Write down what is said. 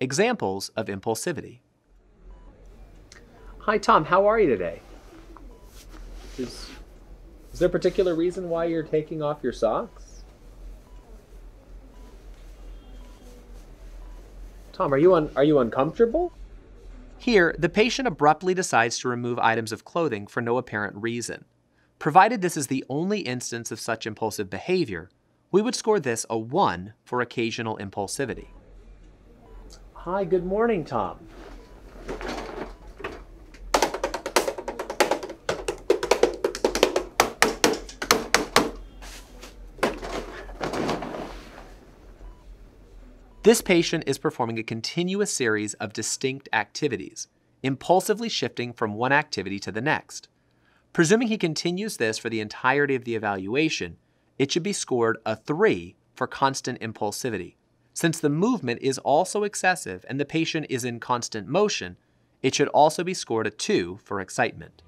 Examples of impulsivity. Hi, Tom. How are you today? Is, is there a particular reason why you're taking off your socks? Tom, are you un- are you uncomfortable? Here, the patient abruptly decides to remove items of clothing for no apparent reason. Provided this is the only instance of such impulsive behavior, we would score this a 1 for occasional impulsivity. Hi, good morning, Tom. This patient is performing a continuous series of distinct activities, impulsively shifting from one activity to the next. Presuming he continues this for the entirety of the evaluation, it should be scored a 3 for constant impulsivity. Since the movement is also excessive and the patient is in constant motion, it should also be scored a 2 for excitement.